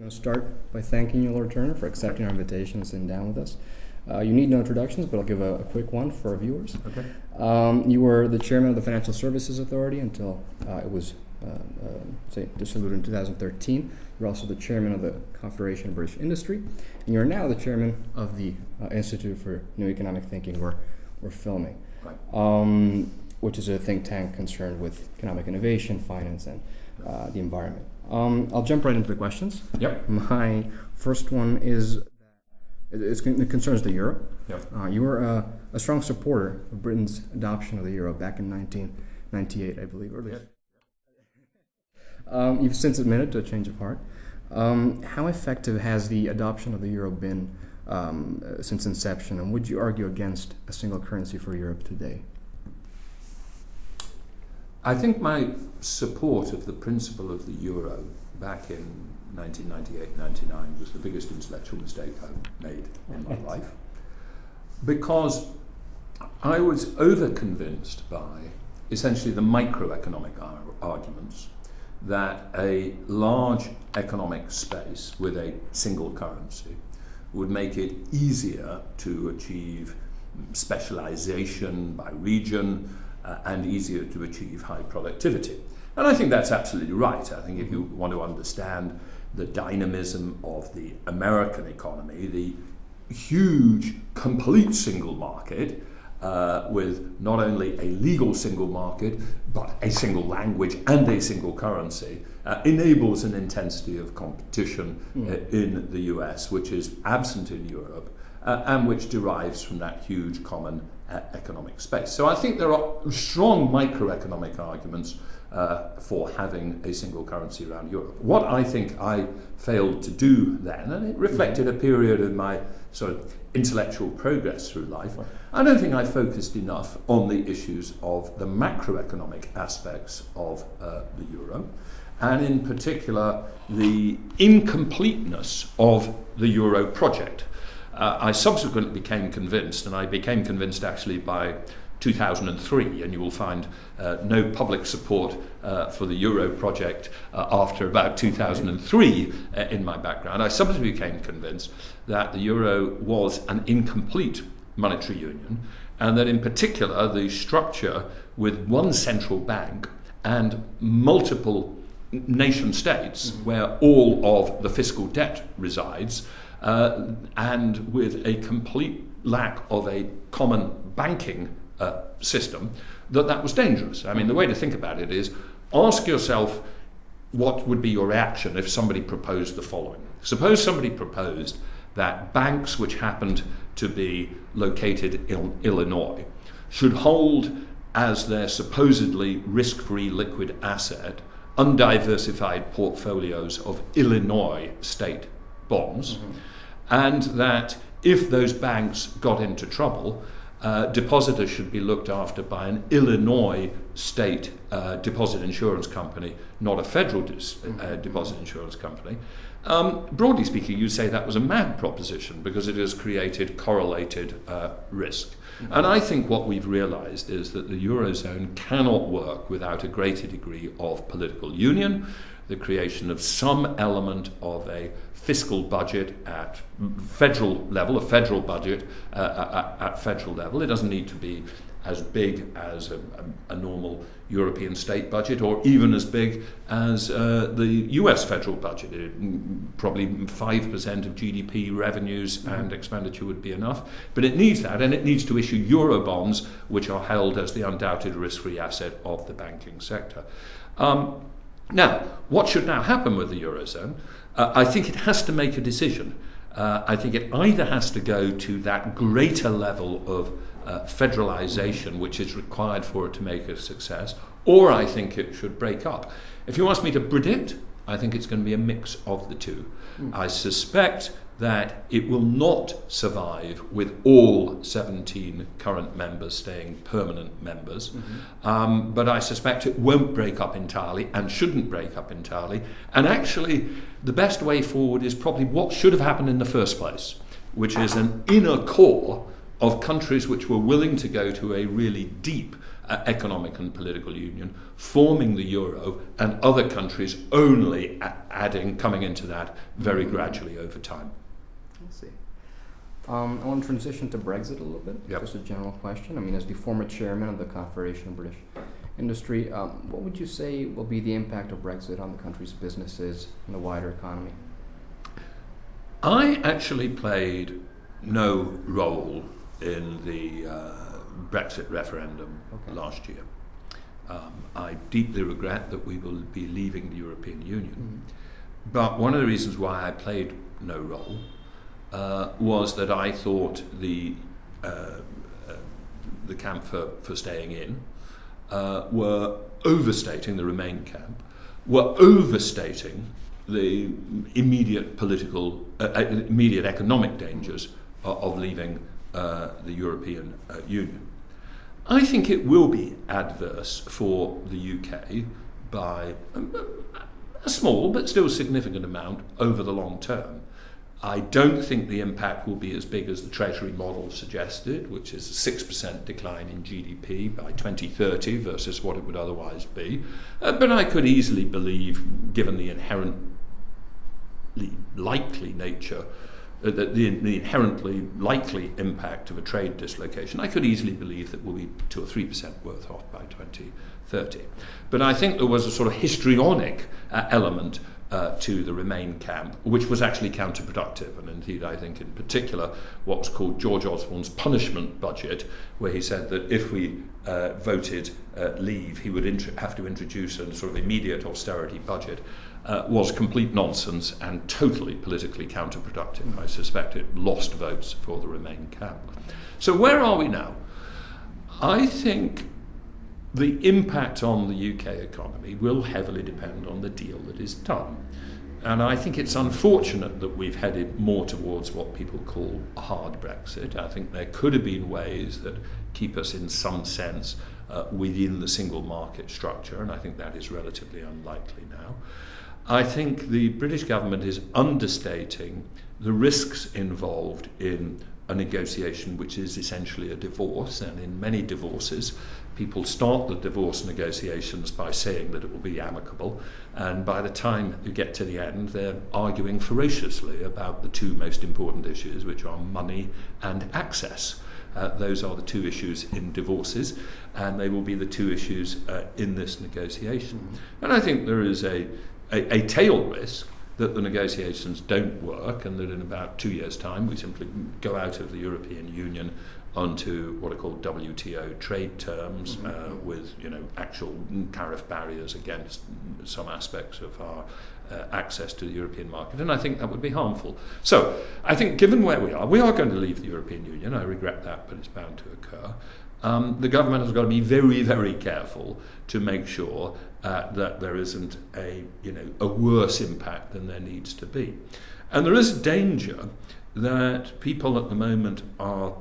I'm going to start by thanking you, Lord Turner, for accepting our invitation and sitting down with us. Uh, you need no introductions, but I'll give a, a quick one for our viewers. Okay. Um, you were the chairman of the Financial Services Authority until uh, it was, uh, uh, say, dissolute in 2013. You're also the chairman of the Confederation of British Industry, and you're now the chairman of the uh, Institute for New Economic Thinking, where we're filming, Right. um, which is a think tank concerned with economic innovation, finance, and uh, the environment. Um, I'll jump right into the questions. Yep. My first one is it- it's, it concerns the euro. Yep. Uh, you were a, a strong supporter of Britain's adoption of the euro back in 1998, I believe, or at least. Um, you've since admitted to a change of heart. Um, how effective has the adoption of the euro been um, uh, since inception, and would you argue against a single currency for Europe today? I think my support of the principle of the euro back in 1998-99 was the biggest intellectual mistake I made in my life. Because I was over-convinced by essentially the microeconomic ar- arguments that a large economic space with a single currency would make it easier to achieve specialization by region uh, and easier to achieve high productivity. And I think that's absolutely right. I think if you want to understand the dynamism of the American economy, the huge, complete single market uh, with not only a legal single market, but a single language and a single currency, uh, enables an intensity of competition uh, in the US, which is absent in Europe, uh, and which derives from that huge common economic space. So I think there are strong microeconomic arguments uh, for having a single currency around Europe. What I think I failed to do then, and it reflected a period of my sort of intellectual progress through life, I don't think I focused enough on the issues of the macroeconomic aspects of uh, the euro, and in particular the incompleteness of the euro project. Uh, I subsequently became convinced, and I became convinced actually by 2003, and you will find uh, no public support uh, for the Euro project uh, after about 2003 uh, in my background. I subsequently became convinced that the Euro was an incomplete monetary union, and that in particular the structure with one central bank and multiple nation states where all of the fiscal debt resides uh, and with a complete lack of a common banking uh, system that that was dangerous. I mean, the way to think about it is ask yourself what would be your reaction if somebody proposed the following. Suppose somebody proposed that banks which happened to be located in Illinois should hold as their supposedly risk free liquid asset undiversified portfolios of Illinois state bonds, and that if those banks got into trouble, uh, depositors should be looked after by an Illinois state uh, deposit insurance company, not a federal dis- uh, deposit insurance company. Um, broadly speaking, you'd say that was a mad proposition because it has created correlated uh, risk. And I think what we've realized is that the Eurozone cannot work without a greater degree of political union, the creation of some element of a fiscal budget at federal level, a federal budget uh, at, at federal level. It doesn't need to be as big as a, a, a normal European state budget or even as big as uh, the US federal budget. It, mm, probably 5% of GDP revenues and expenditure would be enough. But it needs that and it needs to issue euro bonds, which are held as the undoubted risk free asset of the banking sector. Um, now, what should now happen with the Eurozone? Uh, I think it has to make a decision. Uh, I think it either has to go to that greater level of uh, federalization which is required for it to make a success, or I think it should break up. If you ask me to predict, I think it's going to be a mix of the two. I suspect that it will not survive with all 17 current members staying permanent members. Um, but I suspect it won't break up entirely and shouldn't break up entirely. And actually, the best way forward is probably what should have happened in the first place, which is an inner core of countries which were willing to go to a really deep economic and political union, forming the euro, and other countries only adding, coming into that very gradually over time. I see. Um, I want to transition to Brexit a little bit. Yep. Just a general question. I mean, as the former chairman of the Confederation of British Industry, um, what would you say will be the impact of Brexit on the country's businesses and the wider economy? I actually played no role in the uh, Brexit referendum Okay. last year. Um, I deeply regret that we will be leaving the European Union. But one of the reasons why I played no role uh, was that I thought the uh, uh, the camp for, for staying in uh, were overstating the Remain camp, were overstating the immediate political, uh, uh, immediate economic dangers of leaving uh, the European uh, Union. I think it will be adverse for the UK by a small but still significant amount over the long term. I don't think the impact will be as big as the Treasury model suggested, which is a 6% decline in GDP by 2030 versus what it would otherwise be. Uh, but I could easily believe, given the inherently likely nature, uh, the, the, inherently likely impact of a trade dislocation, I could easily believe that we'll be 2 or 3% worth off by 2030. But I think there was a sort of histrionic uh, element uh, to the Remain camp, which was actually counterproductive. And indeed, I think in particular, what was called George Osborne's punishment budget, where he said that if we uh, voted uh, leave, he would have to introduce a sort of immediate austerity budget, uh, was complete nonsense and totally politically counterproductive. I suspect it lost votes for the Remain camp. So where are we now? I think the impact on the UK economy will heavily depend on the deal that is done. And I think it's unfortunate that we've headed more towards what people call a hard Brexit. I think there could have been ways that keep us in some sense uh, within the single market structure, and I think that is relatively unlikely now. I think the British government is understating the risks involved in a negotiation which is essentially a divorce, and in many divorces, people start the divorce negotiations by saying that it will be amicable, and by the time you get to the end, they're arguing ferociously about the two most important issues, which are money and access. Uh, those are the two issues in divorces, and they will be the two issues uh, in this negotiation. And I think there is a, a, a tail risk that the negotiations don't work and that in about two years' time we simply go out of the European Union onto what are called WTO trade terms uh, with you know actual tariff barriers against some aspects of our uh, access to the European market and I think that would be harmful. So I think given where we are, we are going to leave the European Union. I regret that, but it's bound to occur. Um, the government has got to be very, very careful to make sure uh, that there isn't a, you know, a worse impact than there needs to be. And there is danger that people at the moment are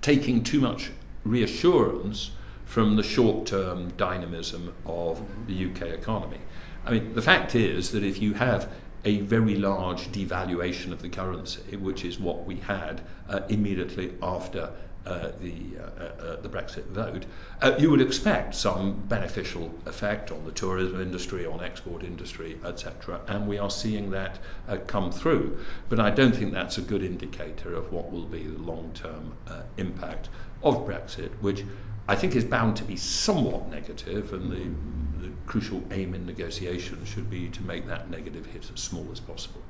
taking too much reassurance from the short term dynamism of the UK economy. I mean, the fact is that if you have a very large devaluation of the currency, which is what we had uh, immediately after uh, the, uh, uh, uh, the Brexit vote, uh, you would expect some beneficial effect on the tourism industry, on export industry, etc. And we are seeing that uh, come through. But I don't think that's a good indicator of what will be the long term uh, impact of Brexit, which I think is bound to be somewhat negative, and the, the crucial aim in negotiations should be to make that negative hit as small as possible.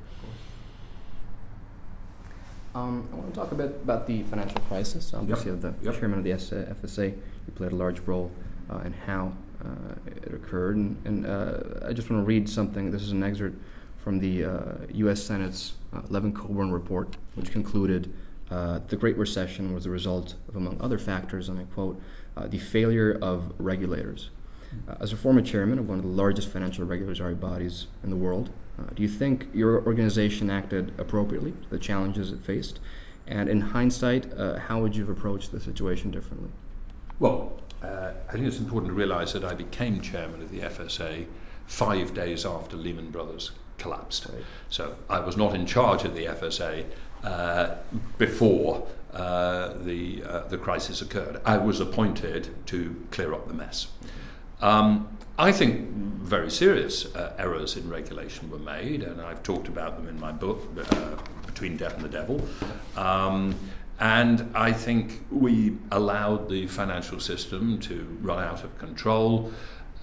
Um, I want to talk a bit about the financial crisis. Obviously, as the Yep. chairman of the S- uh, FSA, you played a large role uh, in how uh, it occurred. And, and uh, I just want to read something. This is an excerpt from the uh, U.S. Senate's uh, Levin Coburn report, which concluded uh, the Great Recession was the result of, among other factors, and I quote, uh, the failure of regulators. Uh, as a former chairman of one of the largest financial regulatory bodies in the world, uh, do you think your organization acted appropriately to the challenges it faced? And in hindsight, uh, how would you have approached the situation differently? Well, uh, I think it's important to realise that I became chairman of the FSA five days after Lehman Brothers collapsed. Right. So I was not in charge of the FSA uh, before uh, the, uh, the crisis occurred. I was appointed to clear up the mess. Um, I think very serious uh, errors in regulation were made, and I've talked about them in my book, uh, Between Debt and the Devil. Um, and I think we allowed the financial system to run out of control.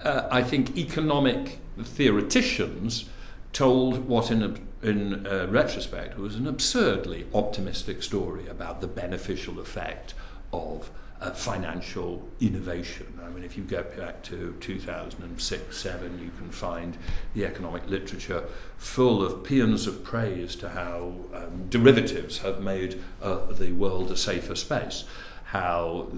Uh, I think economic theoreticians told what, in, in uh, retrospect, was an absurdly optimistic story about the beneficial effect of uh, financial innovation. I mean, if you go back to 2006 7, you can find the economic literature full of paeans of praise to how um, derivatives have made uh, the world a safer space. How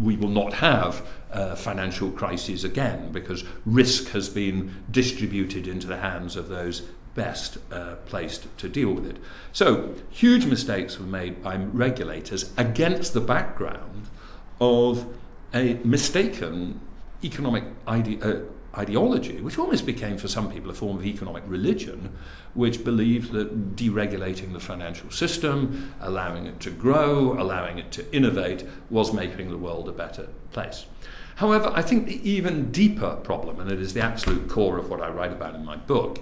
we will not have uh, financial crises again because risk has been distributed into the hands of those best uh, placed to deal with it. So, huge mistakes were made by regulators against the background of a mistaken economic ide- uh, ideology, which almost became for some people a form of economic religion, which believed that deregulating the financial system, allowing it to grow, allowing it to innovate, was making the world a better place. However, I think the even deeper problem, and it is the absolute core of what I write about in my book,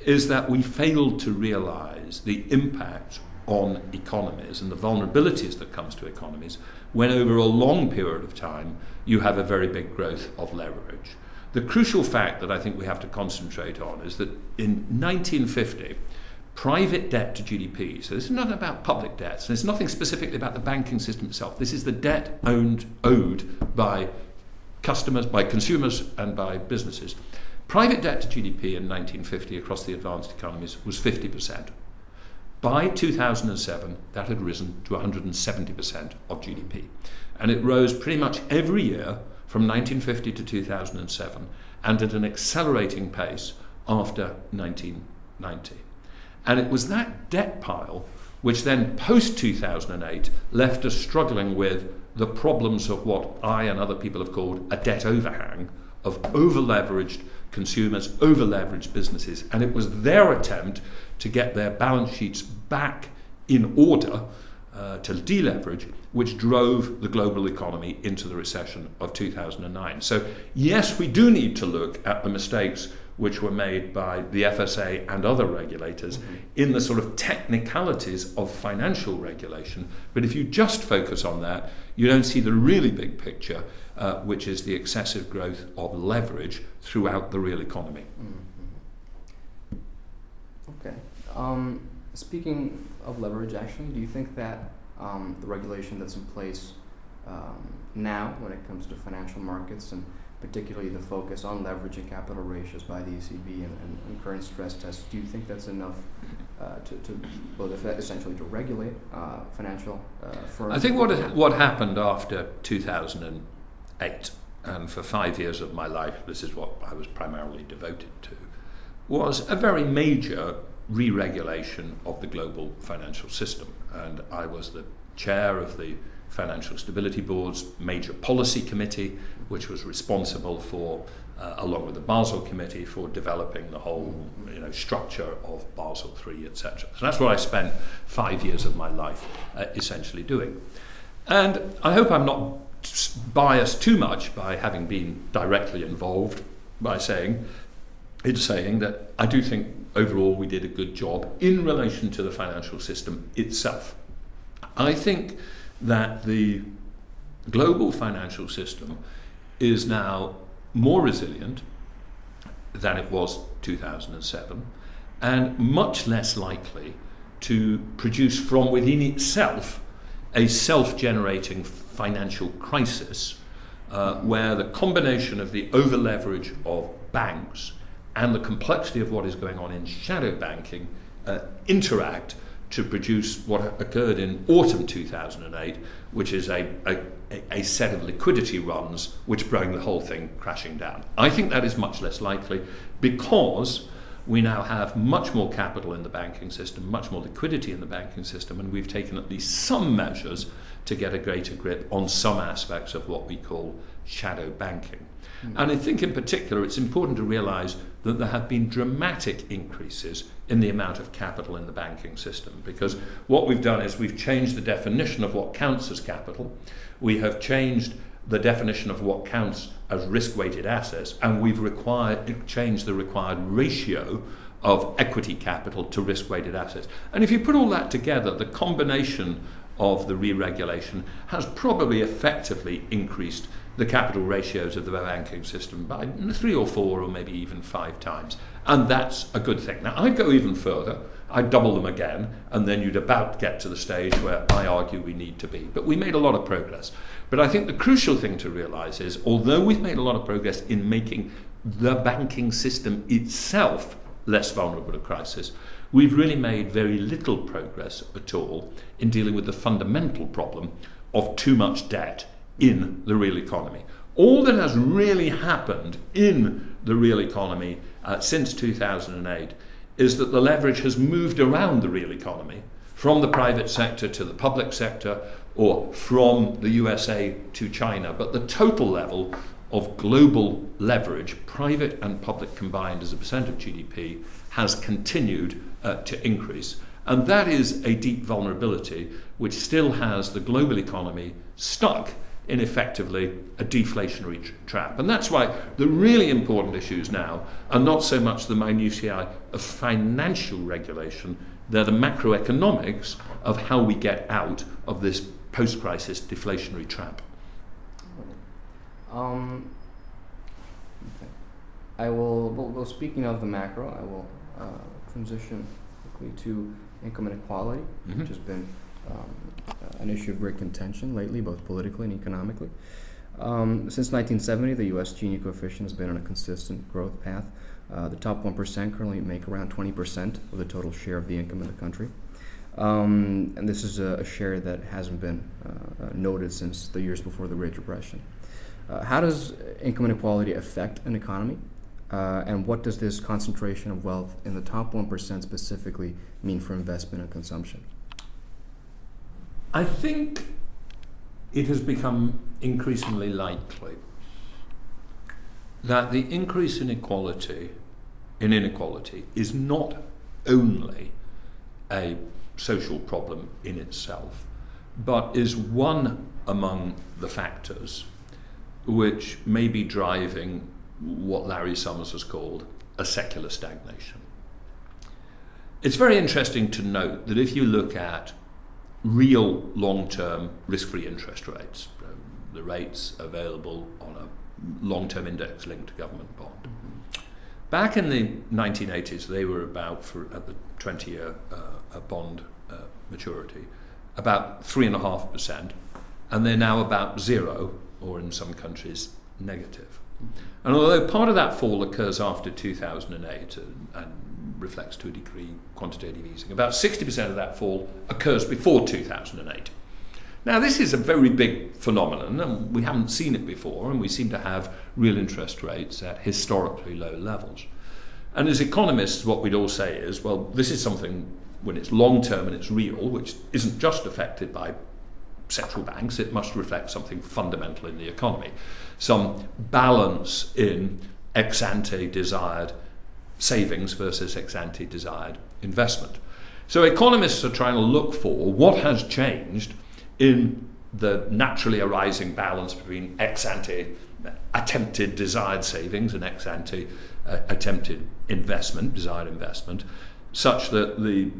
is that we failed to realize the impact on economies and the vulnerabilities that comes to economies when over a long period of time you have a very big growth of leverage. The crucial fact that I think we have to concentrate on is that in 1950, private debt to GDP, so this is not about public debts, there's nothing specifically about the banking system itself. This is the debt owned, owed by customers, by consumers, and by businesses. Private debt to GDP in 1950 across the advanced economies was 50%. By 2007, that had risen to 170% of GDP. And it rose pretty much every year from 1950 to 2007 and at an accelerating pace after 1990. And it was that debt pile which then, post 2008, left us struggling with the problems of what I and other people have called a debt overhang of over leveraged consumers, over leveraged businesses. And it was their attempt to get their balance sheets back in order uh, to deleverage, which drove the global economy into the recession of 2009. So, yes, we do need to look at the mistakes which were made by the FSA and other regulators mm-hmm. in the sort of technicalities of financial regulation. But if you just focus on that, you don't see the really big picture, uh, which is the excessive growth of leverage throughout the real economy. Mm-hmm. Okay. Um, speaking of leverage, actually, do you think that um, the regulation that's in place um, now, when it comes to financial markets, and particularly the focus on leverage and capital ratios by the ECB and, and, and current stress tests, do you think that's enough uh, to, to well, essentially to regulate uh, financial uh, firms? I think what what happened after 2008, and for five years of my life, this is what I was primarily devoted to, was a very major re-regulation of the global financial system. And I was the chair of the Financial Stability Board's major policy committee, which was responsible for, uh, along with the Basel Committee, for developing the whole you know, structure of Basel III, etc. So that's what I spent five years of my life uh, essentially doing. And I hope I'm not biased too much by having been directly involved by saying, in saying that I do think overall we did a good job in relation to the financial system itself. I think that the global financial system is now more resilient than it was 2007 and much less likely to produce from within itself a self generating financial crisis uh, where the combination of the over leverage of banks and the complexity of what is going on in shadow banking uh, interact to produce what occurred in autumn 2008, which is a, a, a set of liquidity runs which bring the whole thing crashing down. I think that is much less likely because we now have much more capital in the banking system, much more liquidity in the banking system, and we've taken at least some measures to get a greater grip on some aspects of what we call shadow banking. Mm. And I think in particular it's important to realize that there have been dramatic increases in the amount of capital in the banking system because what we've done is we've changed the definition of what counts as capital. We have changed the definition of what counts as risk-weighted assets, and we've required, changed the required ratio of equity capital to risk-weighted assets. And if you put all that together, the combination of the re-regulation has probably effectively increased the capital ratios of the banking system by three or four or maybe even five times. And that's a good thing. Now, I'd go even further. I'd double them again, and then you'd about get to the stage where I argue we need to be. But we made a lot of progress. But I think the crucial thing to realize is although we've made a lot of progress in making the banking system itself less vulnerable to crisis, we've really made very little progress at all in dealing with the fundamental problem of too much debt in the real economy. All that has really happened in the real economy uh, since 2008 is that the leverage has moved around the real economy from the private sector to the public sector or from the USA to China. But the total level of global leverage, private and public combined as a percent of GDP, has continued uh, to increase. And that is a deep vulnerability which still has the global economy stuck in effectively a deflationary tr- trap. And that's why the really important issues now are not so much the minutiae of financial regulation, they're the macroeconomics of how we get out of this post crisis deflationary trap. Um. I will, well, speaking of the macro, I will uh, transition quickly to income inequality, mm-hmm. which has been um, an issue of great contention lately, both politically and economically. Um, since 1970, the U.S. Gini coefficient has been on a consistent growth path. Uh, the top 1% currently make around 20% of the total share of the income in the country. Um, and this is a, a, share that hasn't been uh, uh noted since the years before the Great Depression. Uh, how does income inequality affect an economy? Uh, and what does this concentration of wealth in the top 1% specifically mean for investment and consumption? I think it has become increasingly likely that the increase in equality in inequality is not only a social problem in itself, but is one among the factors which may be driving what Larry Summers has called a secular stagnation. It's very interesting to note that if you look at real long term risk free interest rates, um, the rates available on a long term index linked government bond. Back in the 1980s, they were about, for at the 20 year uh, bond uh, maturity, about 3.5%, and they're now about zero, or in some countries, negative. And although part of that fall occurs after 2008 and, and reflects to a degree quantitative easing. About 60% of that fall occurs before 2008. Now, this is a very big phenomenon, and we haven't seen it before, and we seem to have real interest rates at historically low levels. And as economists, what we'd all say is well, this is something when it's long term and it's real, which isn't just affected by central banks, it must reflect something fundamental in the economy. Some balance in ex ante desired savings versus ex ante desired investment. So economists are trying to look for what has changed in the naturally arising balance between ex ante attempted desired savings and ex ante uh, attempted investment, desired investment, such that the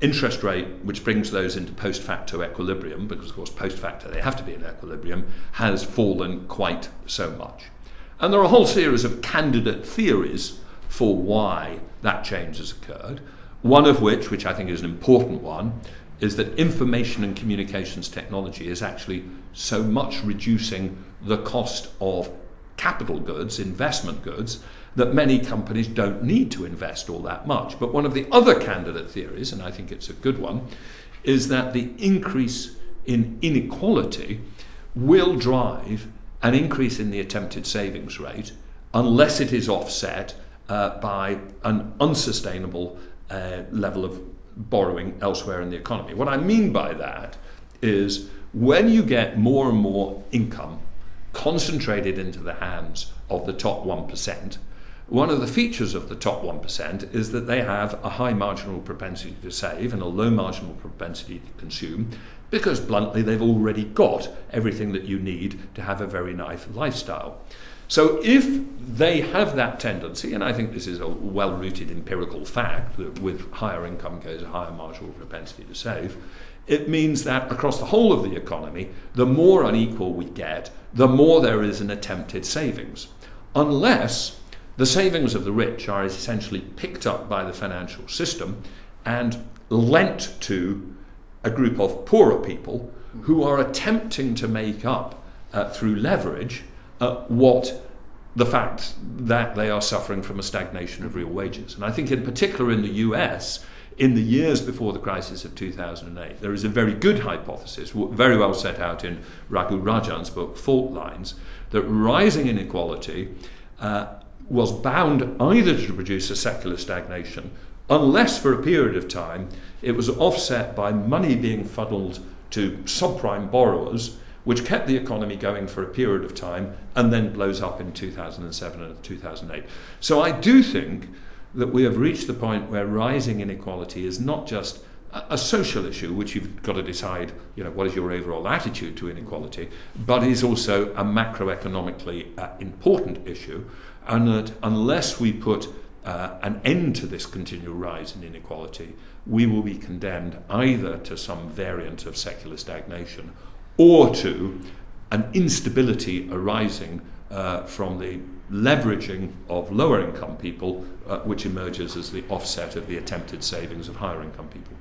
interest rate, which brings those into post facto equilibrium, because of course post facto they have to be in equilibrium, has fallen quite so much. And there are a whole series of candidate theories for why that change has occurred. One of which, which I think is an important one, is that information and communications technology is actually so much reducing the cost of capital goods, investment goods, that many companies don't need to invest all that much. But one of the other candidate theories, and I think it's a good one, is that the increase in inequality will drive an increase in the attempted savings rate unless it is offset uh, by an unsustainable uh, level of borrowing elsewhere in the economy. What I mean by that is when you get more and more income concentrated into the hands of the top 1%, one of the features of the top 1% is that they have a high marginal propensity to save and a low marginal propensity to consume because, bluntly, they've already got everything that you need to have a very nice lifestyle. So, if they have that tendency, and I think this is a well rooted empirical fact that with higher income goes a higher marginal propensity to save, it means that across the whole of the economy, the more unequal we get, the more there is an attempted savings. Unless the savings of the rich are essentially picked up by the financial system and lent to a group of poorer people who are attempting to make up uh, through leverage uh, what the fact that they are suffering from a stagnation of real wages. And I think, in particular, in the US, in the years before the crisis of 2008, there is a very good hypothesis, very well set out in Raghu Rajan's book, Fault Lines, that rising inequality uh, was bound either to produce a secular stagnation, unless for a period of time it was offset by money being funneled to subprime borrowers which kept the economy going for a period of time and then blows up in 2007 and 2008. So I do think that we have reached the point where rising inequality is not just a social issue, which you've got to decide, you know, what is your overall attitude to inequality, but is also a macroeconomically uh, important issue, and that unless we put uh, an end to this continual rise in inequality, we will be condemned either to some variant of secular stagnation or to an instability arising uh, from the leveraging of lower income people, uh, which emerges as the offset of the attempted savings of higher income people.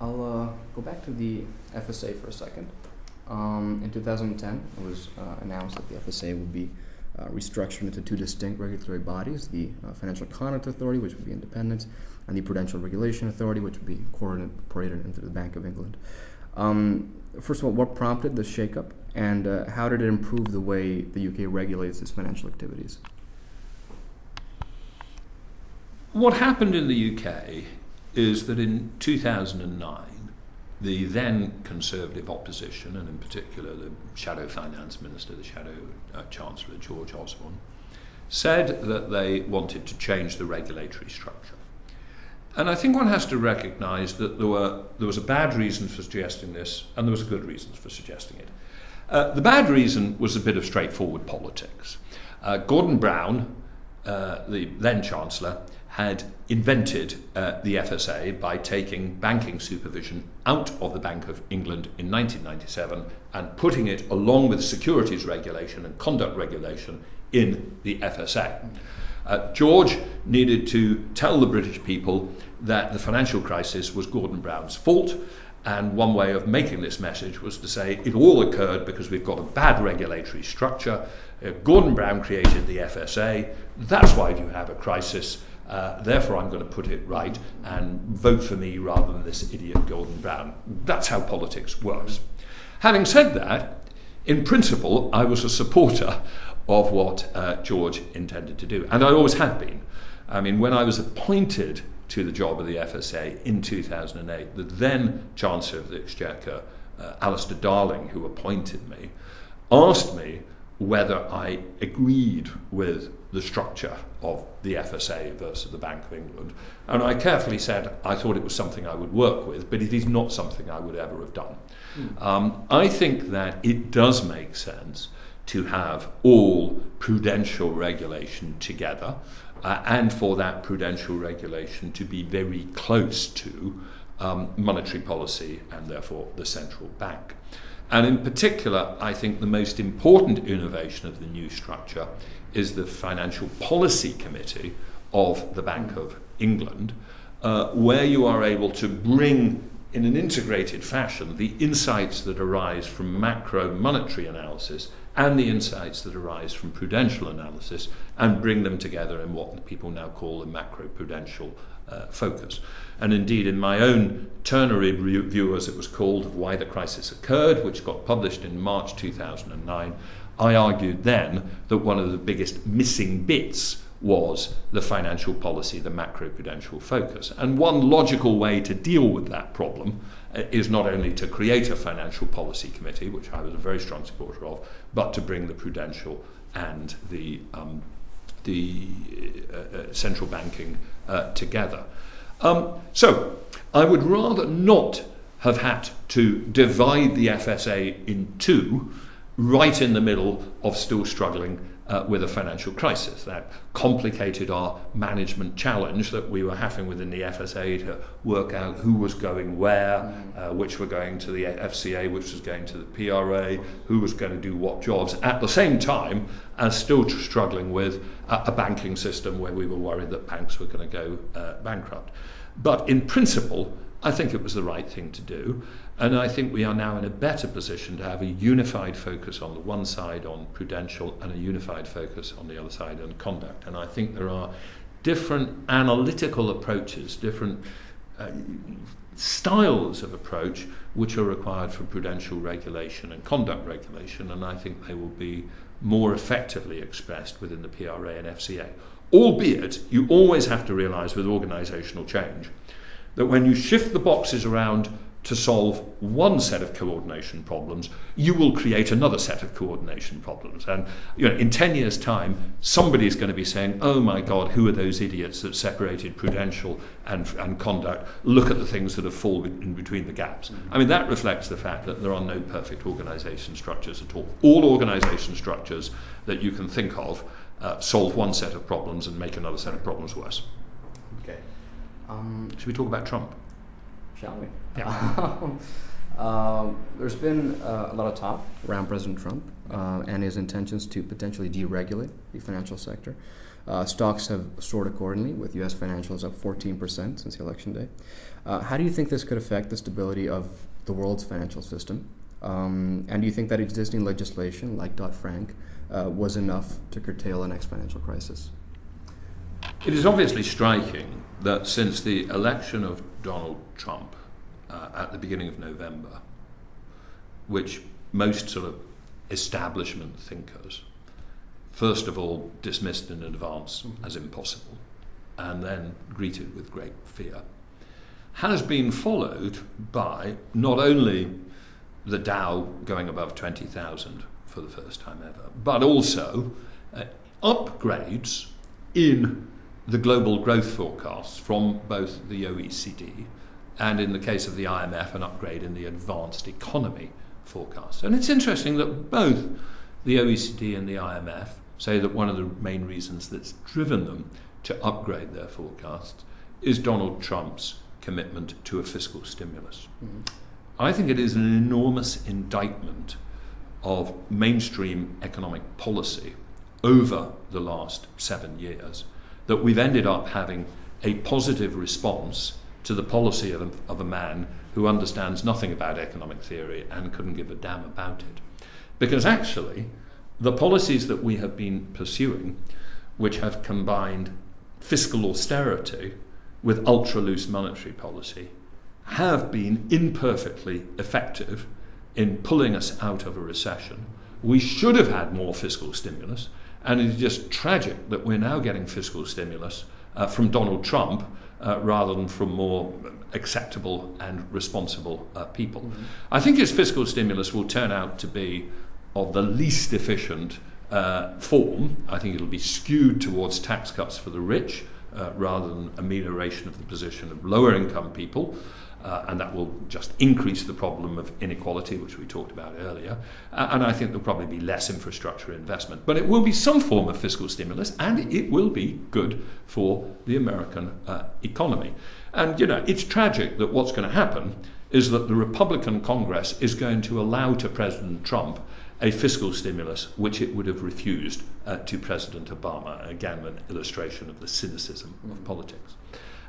I'll uh, go back to the FSA for a second. Um, in 2010, it was uh, announced that the FSA would be uh, restructured into two distinct regulatory bodies the uh, Financial Conduct Authority, which would be independent, and the Prudential Regulation Authority, which would be incorporated into the Bank of England. Um, first of all, what prompted the shakeup, and uh, how did it improve the way the UK regulates its financial activities? What happened in the UK is that in 2009, the then Conservative opposition, and in particular the Shadow Finance Minister, the Shadow uh, Chancellor George Osborne, said that they wanted to change the regulatory structure. And I think one has to recognize that there, were, there was a bad reason for suggesting this, and there was a good reason for suggesting it. Uh, the bad reason was a bit of straightforward politics. Uh, Gordon Brown, uh, the then Chancellor, had invented uh, the FSA by taking banking supervision out of the Bank of England in 1997 and putting it along with securities regulation and conduct regulation in the FSA. Uh, George needed to tell the British people that the financial crisis was Gordon Brown's fault. And one way of making this message was to say it all occurred because we've got a bad regulatory structure. Uh, Gordon Brown created the FSA. That's why you have a crisis. Uh, therefore, I'm going to put it right and vote for me rather than this idiot Gordon Brown. That's how politics works. Having said that, in principle, I was a supporter of what uh, George intended to do. And I always have been. I mean, when I was appointed to the job of the FSA in 2008, the then Chancellor of the Exchequer, uh, Alistair Darling, who appointed me, asked me whether I agreed with the structure of the FSA versus the Bank of England. And I carefully said I thought it was something I would work with, but it is not something I would ever have done. Mm. Um, I think that it does make sense to have all prudential regulation together uh, and for that prudential regulation to be very close to um, monetary policy and therefore the central bank. And in particular, I think the most important innovation of the new structure is the Financial Policy Committee of the Bank of England, uh, where you are able to bring in an integrated fashion the insights that arise from macro monetary analysis and the insights that arise from prudential analysis and bring them together in what people now call a macro prudential uh, focus. And indeed, in my own Turner review, as it was called, of why the crisis occurred, which got published in March 2009, I argued then that one of the biggest missing bits was the financial policy, the macroprudential focus. And one logical way to deal with that problem uh, is not only to create a financial policy committee, which I was a very strong supporter of, but to bring the prudential and the, um, the uh, uh, central banking uh, together. Um, so I would rather not have had to divide the FSA in two right in the middle of still struggling uh, with a financial crisis. That complicated our management challenge that we were having within the FSA to work out who was going where, uh, which were going to the FCA, which was going to the PRA, who was going to do what jobs, at the same time as still struggling with a, a banking system where we were worried that banks were going to go uh, bankrupt. But in principle, I think it was the right thing to do. And I think we are now in a better position to have a unified focus on the one side on prudential and a unified focus on the other side on conduct. And I think there are different analytical approaches, different uh, styles of approach which are required for prudential regulation and conduct regulation. And I think they will be more effectively expressed within the PRA and FCA. Albeit, you always have to realize with organizational change that when you shift the boxes around to solve one set of coordination problems, you will create another set of coordination problems. And you know, in 10 years' time, somebody is going to be saying, oh my God, who are those idiots that separated prudential and, and conduct? Look at the things that have fallen in between the gaps. Mm-hmm. I mean, that reflects the fact that there are no perfect organization structures at all. All organization structures that you can think of uh, solve one set of problems and make another set of problems worse. Um, Should we talk about Trump? Shall we? Yeah. Um, there's been uh, a lot of talk around President Trump uh, and his intentions to potentially deregulate the financial sector. Uh, stocks have soared accordingly, with U.S. financials up 14% since the election day. Uh, how do you think this could affect the stability of the world's financial system? Um, and do you think that existing legislation, like Dodd Frank, uh, was enough to curtail the next financial crisis? It is obviously striking that since the election of Donald Trump uh, at the beginning of November, which most sort of establishment thinkers, first of all, dismissed in advance as impossible, and then greeted with great fear, has been followed by not only the Dow going above 20,000 for the first time ever, but also uh, upgrades in the global growth forecasts from both the OECD and, in the case of the IMF, an upgrade in the advanced economy forecast. And it's interesting that both the OECD and the IMF say that one of the main reasons that's driven them to upgrade their forecasts is Donald Trump's commitment to a fiscal stimulus. Mm-hmm. I think it is an enormous indictment of mainstream economic policy over the last seven years that we've ended up having a positive response to the policy of a, of a man who understands nothing about economic theory and couldn't give a damn about it. Because actually, the policies that we have been pursuing, which have combined fiscal austerity with ultra loose monetary policy, have been imperfectly effective in pulling us out of a recession. We should have had more fiscal stimulus. And it's just tragic that we're now getting fiscal stimulus uh, from Donald Trump uh, rather than from more acceptable and responsible uh, people. Mm-hmm. I think his fiscal stimulus will turn out to be of the least efficient uh, form. I think it'll be skewed towards tax cuts for the rich uh, rather than amelioration of the position of lower income people uh, and that will just increase the problem of inequality, which we talked about earlier. Uh, and I think there'll probably be less infrastructure investment. But it will be some form of fiscal stimulus, and it will be good for the American uh, economy. And, you know, it's tragic that what's going to happen is that the Republican Congress is going to allow to President Trump a fiscal stimulus which it would have refused uh, to President Obama. Again, an illustration of the cynicism of politics.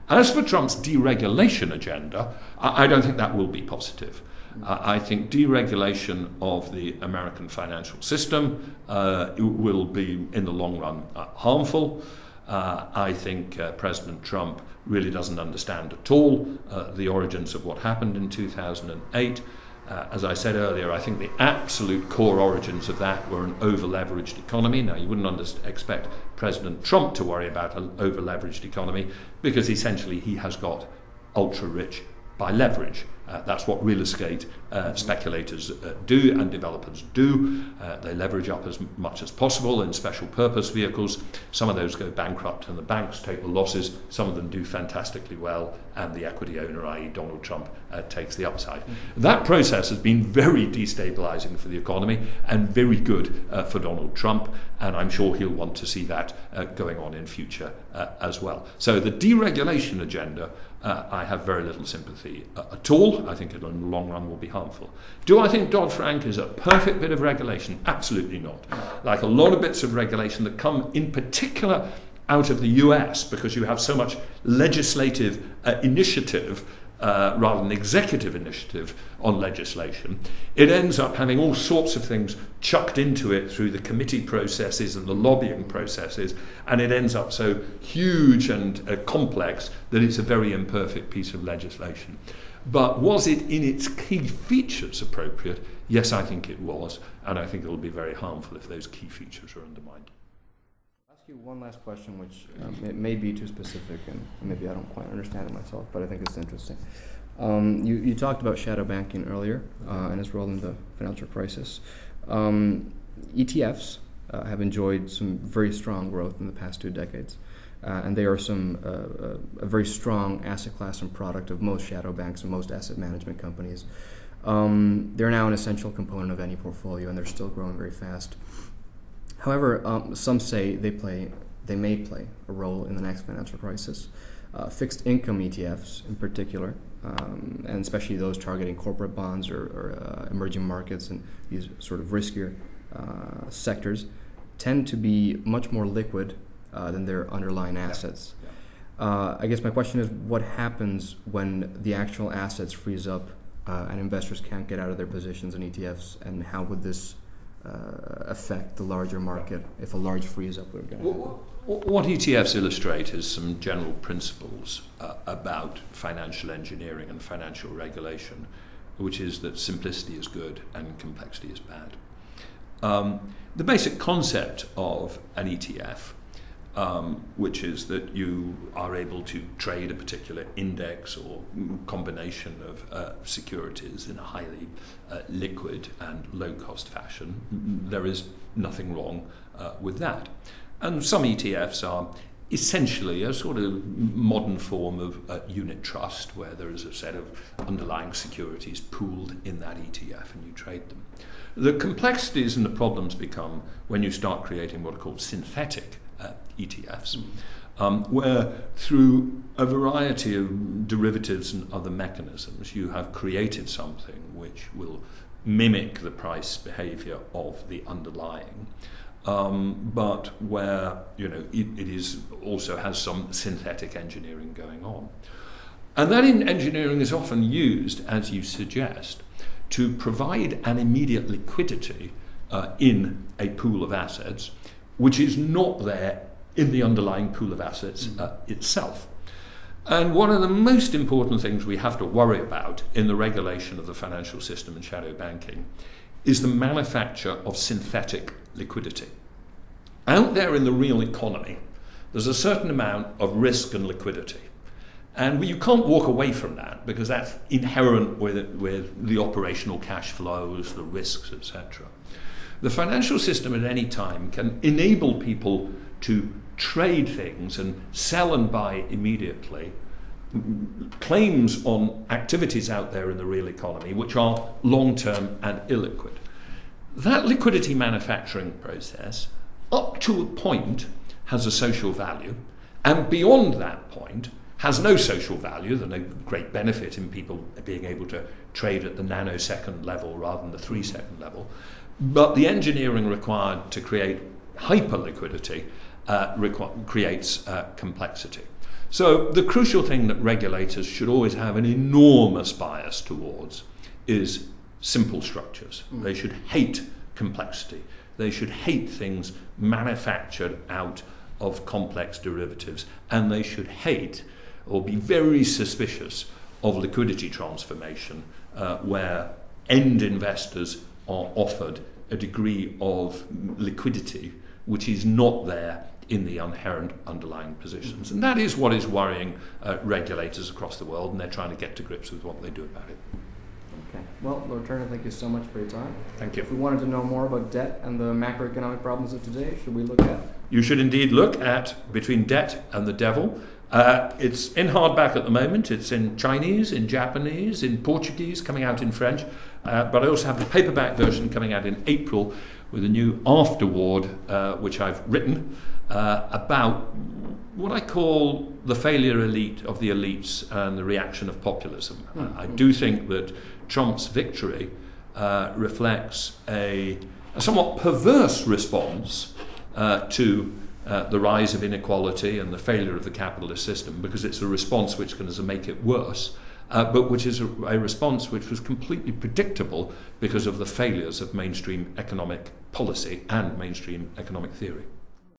As for Trump's deregulation agenda, I, I don't think that will be positive. Uh, I think deregulation of the American financial system uh, will be, in the long run, uh, harmful. Uh, I think uh, President Trump really doesn't understand at all uh, the origins of what happened in 2008. Uh, as I said earlier, I think the absolute core origins of that were an over leveraged economy. Now, you wouldn't expect President Trump to worry about an over leveraged economy because essentially he has got ultra rich by leverage. Uh, that's what real estate uh, speculators uh, do and developers do. Uh, they leverage up as much as possible in special purpose vehicles. Some of those go bankrupt and the banks take the losses. Some of them do fantastically well, and the equity owner, i.e., Donald Trump, uh, takes the upside. Mm-hmm. That process has been very destabilizing for the economy and very good uh, for Donald Trump, and I'm sure he'll want to see that going on in future as well. So the deregulation agenda uh, I have very little sympathy uh, at all. I think it in the long run will be harmful. Do I think Dodd Frank is a perfect bit of regulation? Absolutely not. Like a lot of bits of regulation that come in particular out of the US because you have so much legislative uh, initiative uh, rather than executive initiative on legislation, it ends up having all sorts of things chucked into it through the committee processes and the lobbying processes, and it ends up so huge and uh, complex that it's a very imperfect piece of legislation. But was it in its key features appropriate? Yes, I think it was, and I think it will be very harmful if those key features are undermined I'll Ask you one last question, which um, it may be too specific, and maybe I don't quite understand it myself, but I think it's interesting. Um, you, you talked about shadow banking earlier uh, and its role in the financial crisis. Um, ETFs uh, have enjoyed some very strong growth in the past two decades, uh, and they are some uh, a very strong asset class and product of most shadow banks and most asset management companies. Um, they're now an essential component of any portfolio, and they're still growing very fast. However, um, some say they play, they may play a role in the next financial crisis. Uh, fixed income ETFs, in particular, um, and especially those targeting corporate bonds or, or uh, emerging markets and these sort of riskier uh, sectors, tend to be much more liquid uh, than their underlying assets. Yeah. Yeah. Uh, I guess my question is, what happens when the actual assets freeze up uh, and investors can't get out of their positions in ETFs, and how would this uh, affect the larger market if a large freeze up were going to happen. What ETFs illustrate is some general principles uh, about financial engineering and financial regulation, which is that simplicity is good and complexity is bad. Um, the basic concept of an ETF um, which is that you are able to trade a particular index or combination of uh, securities in a highly uh, liquid and low cost fashion. There is nothing wrong uh, with that. And some ETFs are essentially a sort of modern form of uh, unit trust where there is a set of underlying securities pooled in that ETF and you trade them. The complexities and the problems become when you start creating what are called synthetic uh, ETFs, um, where through a variety of derivatives and other mechanisms, you have created something which will mimic the price behavior of the underlying. Um, but where you know it, it is also has some synthetic engineering going on, and that engineering is often used, as you suggest, to provide an immediate liquidity uh, in a pool of assets which is not there in the underlying pool of assets mm. uh, itself. And one of the most important things we have to worry about in the regulation of the financial system and shadow banking is the manufacture of synthetic liquidity. Out there in the real economy, there's a certain amount of risk and liquidity. And you can't walk away from that because that's inherent with, with the operational cash flows, the risks, etc. The financial system at any time can enable people to trade things and sell and buy immediately claims on activities out there in the real economy which are long term and illiquid. That liquidity manufacturing process, up to a point, has a social value, and beyond that point, has no social value, there's no great benefit in people being able to trade at the nanosecond level rather than the three second level. But the engineering required to create hyper liquidity uh, requ- creates uh, complexity. So, the crucial thing that regulators should always have an enormous bias towards is simple structures. Mm. They should hate complexity. They should hate things manufactured out of complex derivatives. And they should hate or be very suspicious of liquidity transformation uh, where end investors are offered a degree of liquidity which is not there in the inherent underlying positions. And that is what is worrying uh, regulators across the world, and they're trying to get to grips with what they do about it. Okay. Well, Lord Turner, thank you so much for your time. Thank you. If we wanted to know more about debt and the macroeconomic problems of today, should we look at? You should indeed look at Between Debt and the Devil. Uh, it's in hardback at the moment. It's in Chinese, in Japanese, in Portuguese, coming out in French. Uh, but I also have the paperback version coming out in April with a new afterword, uh, which I've written uh, about what I call the failure elite of the elites and the reaction of populism. Mm-hmm. I do think that Trump's victory uh, reflects a, a, somewhat perverse response uh, to uh, the rise of inequality and the failure of the capitalist system because it's a response which can make it worse. Uh, but which is a, a response which was completely predictable because of the failures of mainstream economic policy and mainstream economic theory.